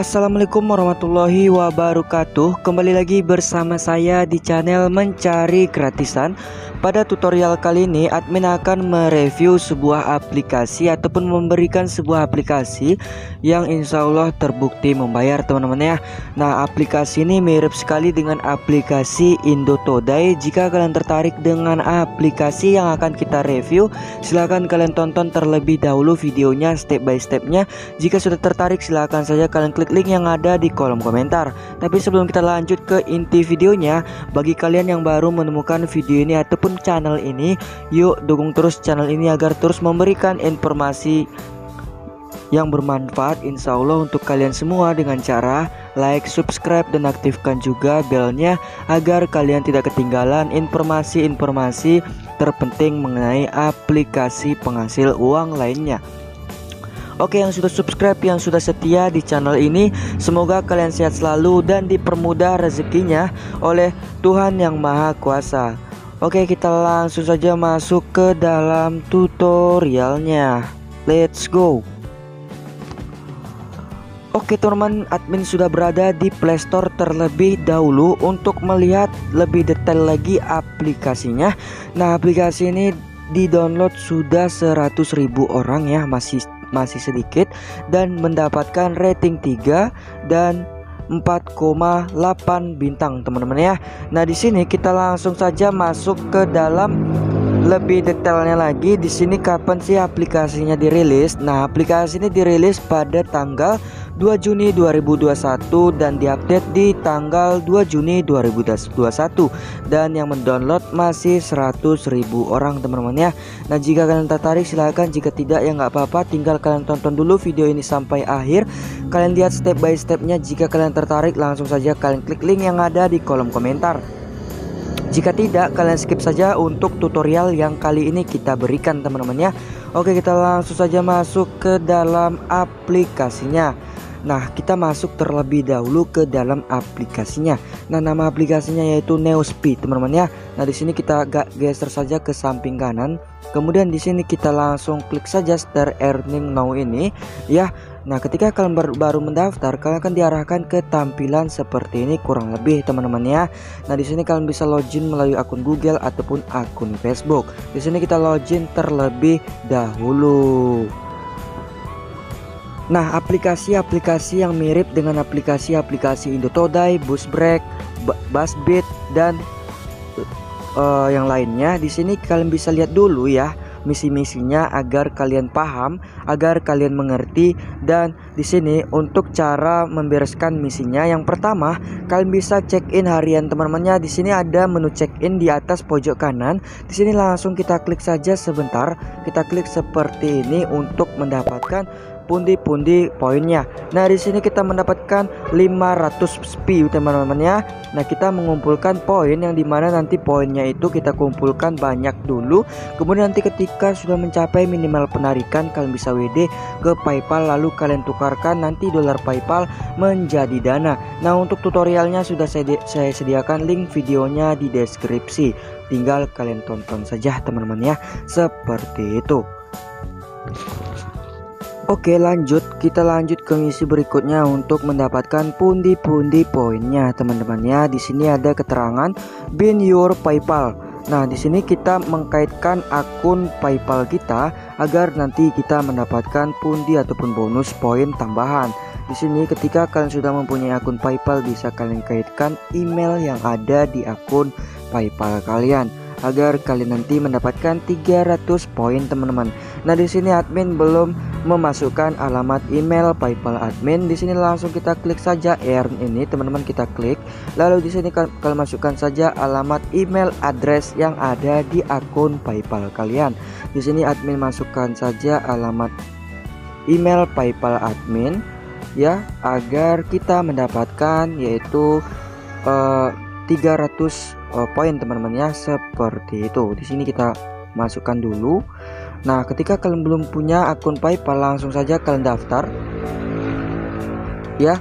Assalamualaikum warahmatullahi wabarakatuh. Kembali lagi bersama saya di channel mencari gratisan pada tutorial kali ini admin akan mereview sebuah aplikasi ataupun memberikan sebuah aplikasi yang insya Allah terbukti membayar teman-teman ya. Nah aplikasi ini mirip sekali dengan aplikasi Indotodai. Jika kalian tertarik dengan aplikasi yang akan kita review silahkan kalian tonton terlebih dahulu videonya step by stepnya. Jika sudah tertarik silahkan saja kalian klik link yang ada di kolom komentar. Tapi sebelum kita lanjut ke inti videonya Bagi kalian yang baru menemukan video ini ataupun channel ini Yuk dukung terus channel ini agar terus memberikan informasi yang bermanfaat insya Allah untuk kalian semua dengan cara like, subscribe, dan aktifkan juga belnya agar kalian tidak ketinggalan informasi-informasi terpenting mengenai aplikasi penghasil uang lainnya. Oke yang sudah subscribe yang sudah setia di channel ini Semoga kalian sehat selalu dan dipermudah rezekinya oleh Tuhan yang Maha Kuasa Oke kita langsung saja masuk ke dalam tutorialnya. Let's go. Oke teman-teman admin sudah berada di playstore terlebih dahulu Untuk melihat lebih detail lagi aplikasinya. Nah aplikasi ini di download sudah 100.000 orang ya masih masih sedikit dan mendapatkan rating 3 dan 4,8 bintang teman-teman ya. Nah, di sini kita langsung saja masuk ke dalam lebih detailnya lagi di sini kapan sih aplikasinya dirilis? Nah, aplikasi ini dirilis pada tanggal 2 Juni 2021 dan diupdate di tanggal 2 Juni 2021 dan yang mendownload masih 100.000 orang teman-teman ya. Nah jika kalian tertarik silahkan jika tidak ya nggak apa-apa. Tinggal kalian tonton dulu video ini sampai akhir. Kalian lihat step by stepnya. Jika kalian tertarik langsung saja kalian klik link yang ada di kolom komentar jika tidak kalian skip saja untuk tutorial yang kali ini kita berikan teman-teman ya Oke kita langsung saja masuk ke dalam aplikasinya Nah, kita masuk terlebih dahulu ke dalam aplikasinya. Nah, nama aplikasinya yaitu Neospeed, teman-teman ya. Nah, di sini kita geser saja ke samping kanan. Kemudian di sini kita langsung klik saja Start Earning Now ini, ya. Nah, ketika kalian baru, baru mendaftar, kalian akan diarahkan ke tampilan seperti ini kurang lebih, teman-teman ya. Nah, di sini kalian bisa login melalui akun Google ataupun akun Facebook. Di sini kita login terlebih dahulu. Nah, aplikasi-aplikasi yang mirip dengan aplikasi-aplikasi Indotodai, Busbreak, Busbit dan uh, yang lainnya di sini kalian bisa lihat dulu ya misi-misinya agar kalian paham, agar kalian mengerti dan di sini untuk cara membereskan misinya yang pertama kalian bisa check in harian teman-temannya. Di sini ada menu check in di atas pojok kanan. Di sini langsung kita klik saja sebentar. Kita klik seperti ini untuk mendapatkan pundi-pundi poinnya. Nah, di sini kita mendapatkan 500 SP teman-teman ya. Nah, kita mengumpulkan poin yang di mana nanti poinnya itu kita kumpulkan banyak dulu. Kemudian nanti ketika sudah mencapai minimal penarikan kalian bisa WD ke PayPal lalu kalian tukarkan nanti dolar PayPal menjadi dana. Nah, untuk tutorialnya sudah saya, saya sediakan link videonya di deskripsi. Tinggal kalian tonton saja teman-teman ya. Seperti itu. Oke lanjut. Kita lanjut ke misi berikutnya untuk mendapatkan pundi-pundi poinnya teman-teman. Ya di sini ada keterangan bin your PayPal. Nah di sini kita mengkaitkan akun PayPal kita agar nanti kita mendapatkan pundi ataupun bonus poin tambahan. Di sini ketika kalian sudah mempunyai akun PayPal bisa kalian kaitkan email yang ada di akun PayPal kalian agar kalian nanti mendapatkan 300 poin teman-teman. Nah di sini admin belum memasukkan alamat email PayPal admin. Di sini langsung kita klik saja earn ini, teman-teman kita klik. Lalu di sini kalian masukkan saja alamat email address yang ada di akun PayPal kalian. Di sini admin masukkan saja alamat email PayPal admin ya agar kita mendapatkan yaitu uh, 300 uh, poin teman-teman ya seperti itu. Di sini kita masukkan dulu Nah, ketika kalian belum punya akun PayPal, langsung saja kalian daftar. Ya.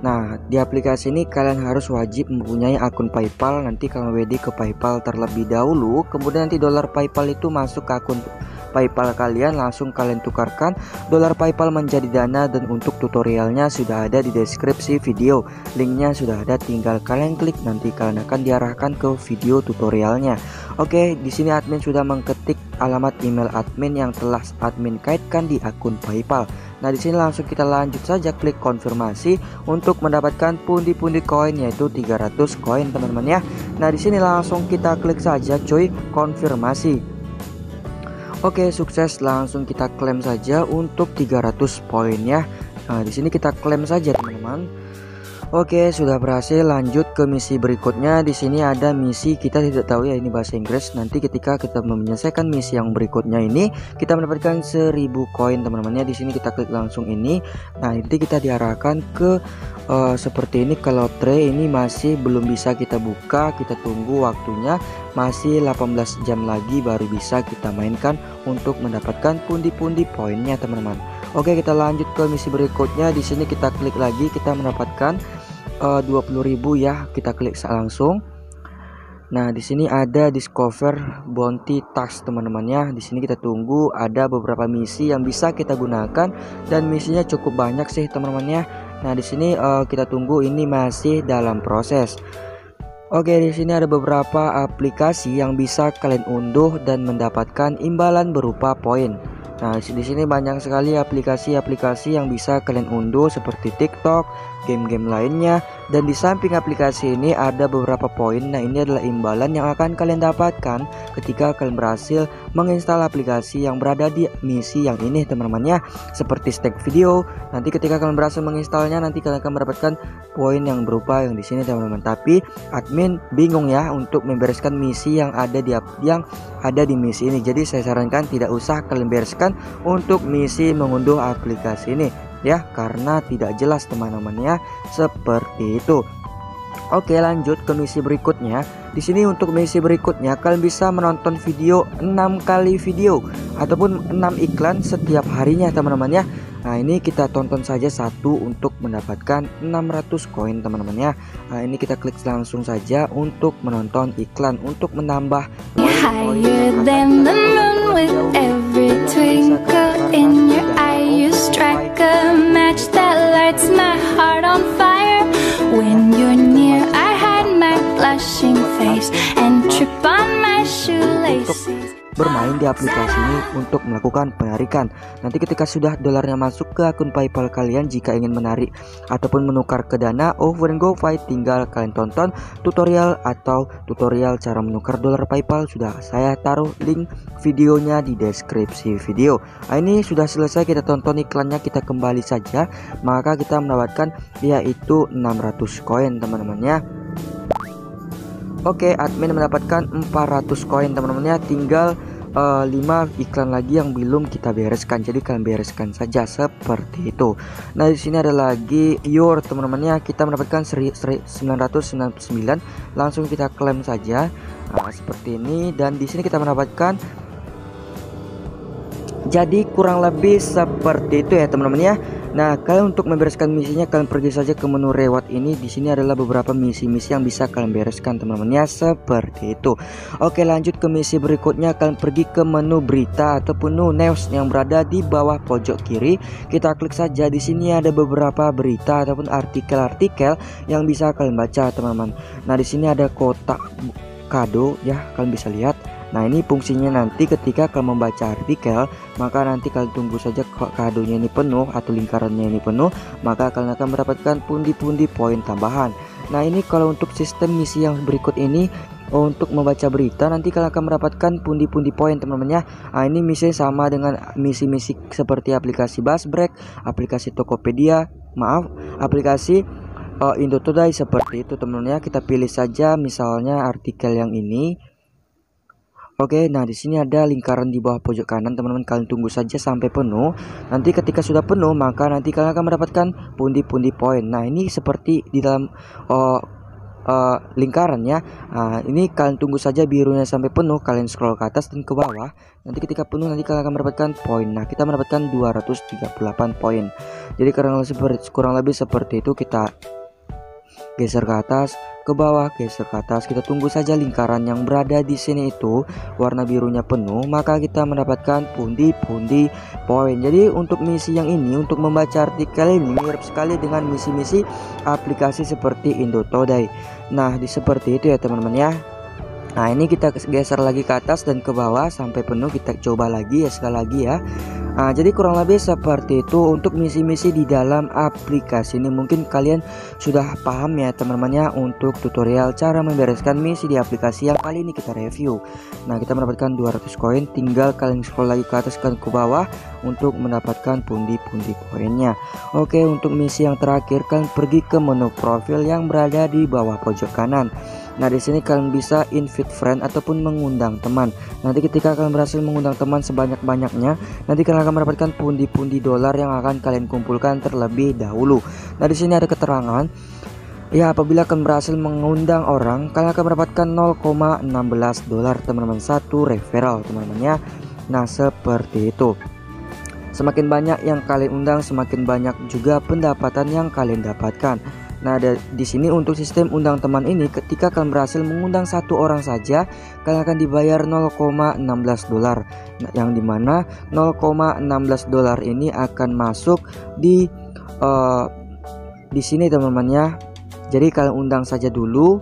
Nah, di aplikasi ini kalian harus wajib mempunyai akun PayPal. Nanti kalian WD ke PayPal terlebih dahulu, kemudian nanti dolar PayPal itu masuk ke akun PayPal kalian langsung kalian tukarkan. Dolar PayPal menjadi dana dan untuk tutorialnya sudah ada di deskripsi video. Linknya sudah ada tinggal kalian klik. Nanti kalian akan diarahkan ke video tutorialnya. Oke di sini admin sudah mengketik alamat email admin yang telah admin kaitkan di akun PayPal. Nah di sini langsung kita lanjut saja klik konfirmasi untuk mendapatkan pundi-pundi koin yaitu 300 koin teman-teman ya. Nah di sini langsung kita klik saja cuy konfirmasi. Oke sukses langsung kita klaim saja untuk 300 poin ya. Nah di sini kita klaim saja teman-teman. Oke, sudah berhasil. Lanjut ke misi berikutnya. Di sini ada misi kita tidak tahu ya ini bahasa Inggris. Nanti ketika kita menyelesaikan misi yang berikutnya ini, kita mendapatkan 1000 koin teman-teman ya. Di sini kita klik langsung ini. Nah, nanti kita diarahkan ke uh, seperti ini kalau tray ini masih belum bisa kita buka. Kita tunggu waktunya masih 18 jam lagi baru bisa kita mainkan untuk mendapatkan pundi-pundi poinnya teman-teman. Oke, kita lanjut ke misi berikutnya. Di sini kita klik lagi kita mendapatkan uh, 20.000 ya kita klik langsung Nah, di sini ada discover bounty task teman-teman ya. Di sini kita tunggu ada beberapa misi yang bisa kita gunakan dan misinya cukup banyak sih teman-teman ya. Nah, di sini uh, kita tunggu ini masih dalam proses. Oke, di sini ada beberapa aplikasi yang bisa kalian unduh dan mendapatkan imbalan berupa poin. Nah, di sini banyak sekali aplikasi-aplikasi yang bisa kalian unduh seperti TikTok, game-game lainnya, dan di samping aplikasi ini ada beberapa poin. Nah, ini adalah imbalan yang akan kalian dapatkan ketika kalian berhasil menginstal aplikasi yang berada di misi yang ini, teman-teman ya. Seperti stack video. Nanti ketika kalian berhasil menginstalnya, nanti kalian akan mendapatkan poin yang berupa yang di sini, teman-teman. Tapi admin bingung ya untuk membereskan misi yang ada di yang ada di misi ini. Jadi saya sarankan tidak usah kalian bereskan untuk misi mengunduh aplikasi ini ya karena tidak jelas teman-teman ya seperti itu. Oke lanjut ke misi berikutnya. Di sini untuk misi berikutnya kalian bisa menonton video 6 kali video ataupun 6 iklan setiap harinya teman-teman ya. Nah ini kita tonton saja satu untuk mendapatkan 600 koin teman-teman ya. Nah ini kita klik langsung saja untuk menonton iklan untuk menambah koin with every twinkle in your eye. You strike a match that di aplikasi ini untuk melakukan penarikan. Nanti ketika sudah dolarnya masuk ke akun PayPal kalian jika ingin menarik ataupun menukar ke dana over and go fight tinggal kalian tonton tutorial atau tutorial cara menukar dolar PayPal sudah saya taruh link videonya di deskripsi video. Nah, ini sudah selesai kita tonton iklannya kita kembali saja maka kita mendapatkan yaitu 600 koin teman-teman ya. Oke, admin mendapatkan 400 koin teman-teman ya. Tinggal uh, eh, 5 iklan lagi yang belum kita bereskan. Jadi kalian bereskan saja seperti itu. Nah, di sini ada lagi your teman-teman ya. Kita mendapatkan 999. Langsung kita klaim saja. Nah, seperti ini dan di sini kita mendapatkan jadi kurang lebih seperti itu ya teman-teman ya Nah, kalian untuk membereskan misinya kalian pergi saja ke menu reward ini. Di sini adalah beberapa misi-misi yang bisa kalian bereskan teman-teman ya seperti itu. Oke, lanjut ke misi berikutnya kalian pergi ke menu berita ataupun menu news yang berada di bawah pojok kiri. Kita klik saja di sini ada beberapa berita ataupun artikel-artikel yang bisa kalian baca teman-teman. Nah, di sini ada kotak kado ya, kalian bisa lihat Nah ini fungsinya nanti ketika kalian membaca artikel Maka nanti kalian tunggu saja kadonya ini penuh atau lingkarannya ini penuh Maka kalian akan mendapatkan pundi-pundi poin tambahan. Nah ini kalau untuk sistem misi yang berikut ini untuk membaca berita nanti kalian akan mendapatkan pundi-pundi poin teman-teman ya. Nah, ini misi sama dengan misi-misi seperti aplikasi Buzzbreak aplikasi Tokopedia maaf aplikasi uh, Indo Today seperti itu teman-teman ya. Kita pilih saja misalnya artikel yang ini Oke, nah di sini ada lingkaran di bawah pojok kanan, teman-teman. Kalian tunggu saja sampai penuh. Nanti ketika sudah penuh, maka nanti kalian akan mendapatkan pundi-pundi poin. Nah, ini seperti di dalam uh, uh, lingkaran ya. Nah, ini kalian tunggu saja birunya sampai penuh. Kalian scroll ke atas dan ke bawah. Nanti ketika penuh, nanti kalian akan mendapatkan poin. Nah, kita mendapatkan 238 poin. Jadi kurang lebih seperti kurang lebih seperti itu kita geser ke atas ke bawah geser ke atas. Kita tunggu saja lingkaran yang berada di sini itu. Warna birunya penuh maka kita mendapatkan pundi-pundi poin. Jadi untuk misi yang ini untuk membaca artikel ini mirip sekali dengan misi-misi aplikasi seperti Indotodai nah di seperti itu ya teman-teman ya. Nah ini kita geser lagi ke atas dan ke bawah. Sampai penuh kita coba lagi ya sekali lagi ya Nah, jadi kurang lebih seperti itu untuk misi-misi di dalam aplikasi ini mungkin kalian sudah paham ya teman-teman ya untuk tutorial cara membereskan misi di aplikasi yang kali ini kita review. Nah, kita mendapatkan 200 koin tinggal kalian scroll lagi ke atas dan ke bawah untuk mendapatkan pundi-pundi koinnya. Oke, untuk misi yang terakhir kalian pergi ke menu profil yang berada di bawah pojok kanan. Nah, di sini kalian bisa invite friend ataupun mengundang teman. Nanti ketika kalian berhasil mengundang teman sebanyak-banyaknya, nanti kalian akan mendapatkan pundi-pundi dolar yang akan kalian kumpulkan terlebih dahulu. Nah, di sini ada keterangan Ya, apabila kalian berhasil mengundang orang, kalian akan mendapatkan 0,16 dolar teman-teman satu referral teman-teman ya. Nah, seperti itu. Semakin banyak yang kalian undang, semakin banyak juga pendapatan yang kalian dapatkan. Nah, di sini untuk sistem undang teman ini ketika kalian berhasil mengundang satu orang saja, kalian akan dibayar 0,16 dolar. Nah, yang di mana 0,16 dolar ini akan masuk di uh, di sini teman-teman ya. Jadi kalian undang saja dulu.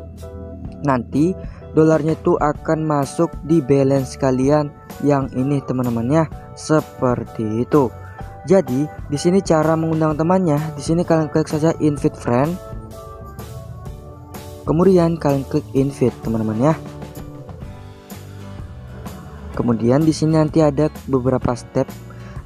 Nanti dolarnya itu akan masuk di balance kalian yang ini teman-teman ya. Seperti itu. Jadi, di sini cara mengundang temannya, di sini kalian klik saja invite friend. Kemudian kalian klik invite, teman-teman ya. Kemudian di sini nanti ada beberapa step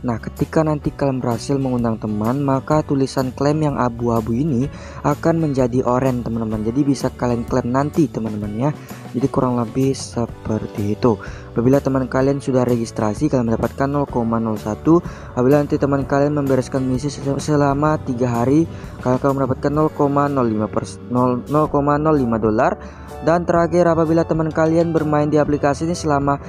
Nah, ketika nanti kalian berhasil mengundang teman, maka tulisan klaim yang abu-abu ini akan menjadi oranye, teman-teman. Jadi bisa kalian klaim nanti, teman-teman ya. Jadi kurang lebih seperti itu. Apabila teman kalian sudah registrasi, kalian mendapatkan 0,01. Apabila nanti teman kalian membereskan misi selama tiga hari, kalian akan mendapatkan 0,05 0,05 dolar. Dan terakhir, apabila teman kalian bermain di aplikasi ini selama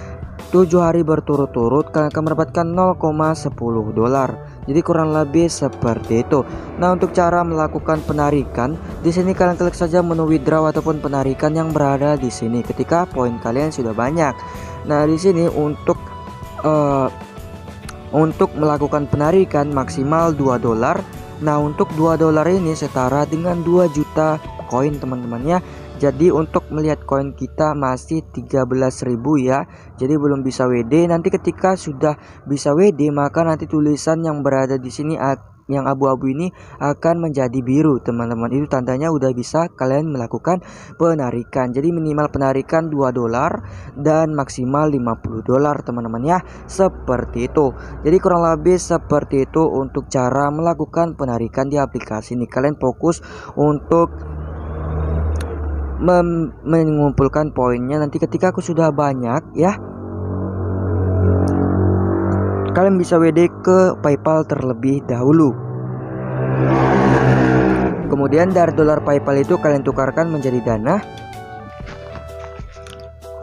7 hari berturut-turut kalian akan mendapatkan 0,10 dolar. Jadi kurang lebih seperti itu. Nah, untuk cara melakukan penarikan, di sini kalian klik saja menu withdraw ataupun penarikan yang berada di sini ketika poin kalian sudah banyak. Nah, di sini untuk uh, untuk melakukan penarikan maksimal 2 dolar. Nah, untuk 2 dolar ini setara dengan 2 juta koin teman-temannya jadi untuk melihat koin kita masih 13.000 ya. Jadi belum bisa WD nanti ketika sudah bisa WD maka nanti tulisan yang berada di sini yang abu-abu ini akan menjadi biru teman-teman. Itu tandanya udah bisa kalian melakukan penarikan. Jadi minimal penarikan 2 dolar dan maksimal 50 dolar teman-teman ya. Seperti itu. Jadi kurang lebih seperti itu untuk cara melakukan penarikan di aplikasi ini. Kalian fokus untuk mengumpulkan poinnya nanti ketika aku sudah banyak ya. Kalian bisa WD ke PayPal terlebih dahulu. Kemudian dari dolar PayPal itu kalian tukarkan menjadi dana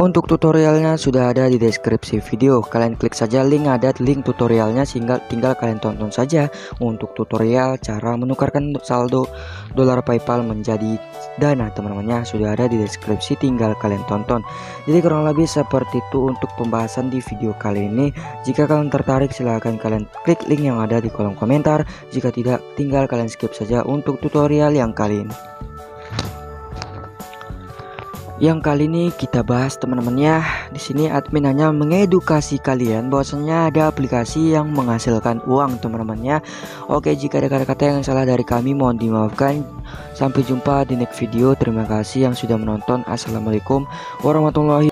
untuk tutorialnya sudah ada di deskripsi video. Kalian klik saja link ada link tutorialnya sehingga tinggal kalian tonton saja untuk tutorial cara menukarkan saldo dolar PayPal menjadi dana teman-temannya sudah ada di deskripsi tinggal kalian tonton. Jadi kurang lebih seperti itu untuk pembahasan di video kali ini. Jika kalian tertarik silahkan kalian klik link yang ada di kolom komentar. Jika tidak tinggal kalian skip saja untuk tutorial yang kali ini. Yang kali ini kita bahas teman-teman ya. Di sini admin hanya mengedukasi kalian bahwasanya ada aplikasi yang menghasilkan uang teman-teman ya. Oke, jika ada kata-kata yang salah dari kami mohon dimaafkan. Sampai jumpa di next video. Terima kasih yang sudah menonton. Assalamualaikum warahmatullahi